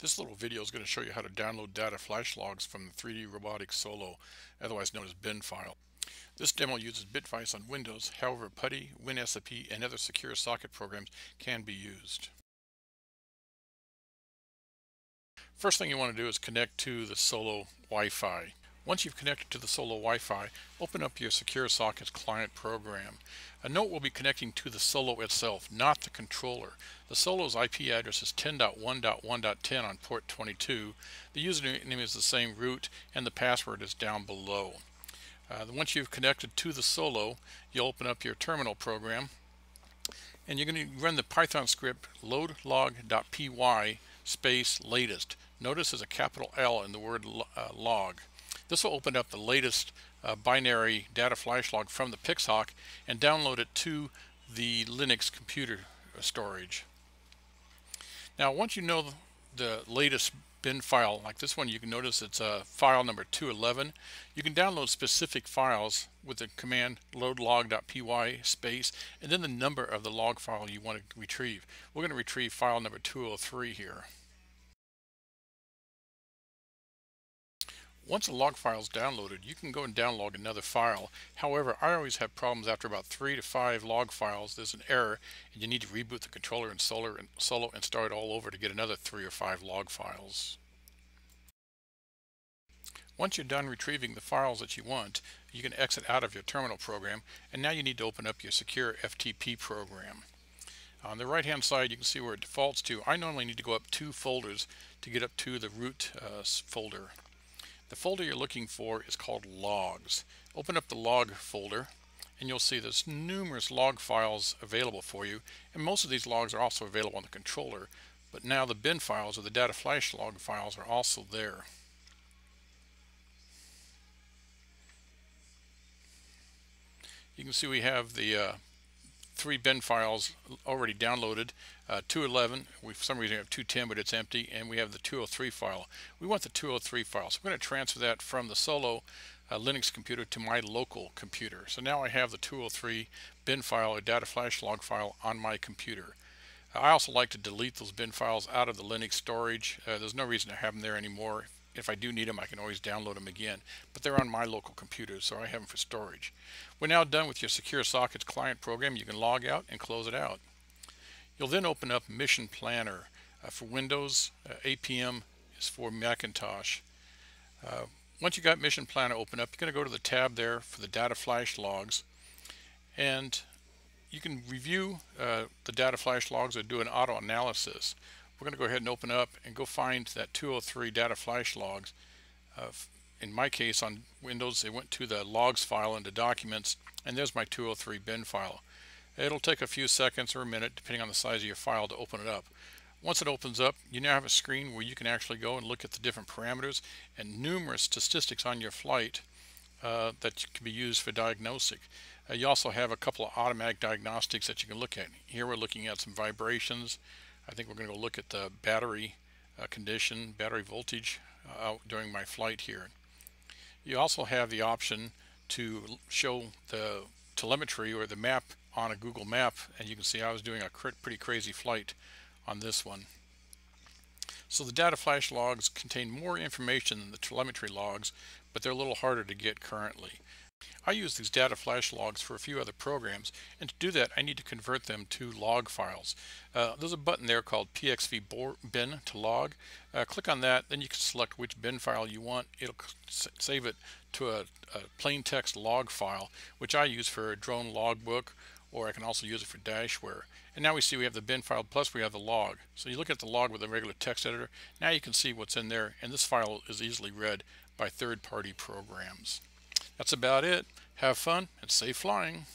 This little video is going to show you how to download data flash logs from the 3D Robotics Solo, otherwise known as bin file. This demo uses Bitvise on Windows, however PuTTY, WinSCP, and other secure socket programs can be used. First thing you want to do is connect to the Solo Wi-Fi. Once you've connected to the Solo Wi-Fi, open up your Secure Sockets client program. A note will be connecting to the Solo itself, not the controller. The Solo's IP address is 10.1.1.10 on port 22. The username is the same root and the password is down below. Uh, once you've connected to the Solo, you'll open up your terminal program and you're going to run the Python script loadLog.py space latest. Notice there's a capital L in the word uh, log. This will open up the latest uh, binary data flash log from the PixHawk and download it to the Linux computer storage. Now once you know the latest bin file like this one you can notice it's a uh, file number 211 you can download specific files with the command loadLog.py space and then the number of the log file you want to retrieve. We're going to retrieve file number 203 here Once a log file is downloaded, you can go and download another file. However, I always have problems after about three to five log files. There's an error, and you need to reboot the controller in Solar and Solo and start all over to get another three or five log files. Once you're done retrieving the files that you want, you can exit out of your terminal program, and now you need to open up your secure FTP program. On the right hand side you can see where it defaults to. I normally need to go up two folders to get up to the root uh, folder. The folder you're looking for is called logs. Open up the log folder and you'll see there's numerous log files available for you and most of these logs are also available on the controller but now the bin files or the data flash log files are also there. You can see we have the uh, three bin files already downloaded. Uh, 211, we for some reason have 210 but it's empty and we have the 203 file. We want the 203 file so I'm going to transfer that from the solo uh, Linux computer to my local computer. So now I have the 203 bin file or data flash log file on my computer. I also like to delete those bin files out of the Linux storage. Uh, there's no reason to have them there anymore if I do need them, I can always download them again. But they're on my local computer, so I have them for storage. We're now done with your Secure Sockets client program. You can log out and close it out. You'll then open up Mission Planner. Uh, for Windows, uh, APM is for Macintosh. Uh, once you've got Mission Planner open up, you're going to go to the tab there for the data flash logs. And you can review uh, the data flash logs or do an auto analysis we're going to go ahead and open up and go find that 203 data flash logs. Uh, in my case on Windows it went to the logs file into documents and there's my 203 bin file. It'll take a few seconds or a minute depending on the size of your file to open it up. Once it opens up you now have a screen where you can actually go and look at the different parameters and numerous statistics on your flight uh, that can be used for diagnostic. Uh, you also have a couple of automatic diagnostics that you can look at. Here we're looking at some vibrations, I think we're going to go look at the battery uh, condition, battery voltage uh, during my flight here. You also have the option to show the telemetry or the map on a Google map and you can see I was doing a pretty crazy flight on this one. So the data flash logs contain more information than the telemetry logs but they're a little harder to get currently. I use these data flash logs for a few other programs and to do that I need to convert them to log files. Uh, there's a button there called pxv bin to log. Uh, click on that then you can select which bin file you want. It'll save it to a, a, plain text log file which I use for a drone logbook or I can also use it for Dashware. And now we see we have the bin file plus we have the log. So you look at the log with a regular text editor. Now you can see what's in there and this file is easily read by third-party programs. That's about it. Have fun and safe flying.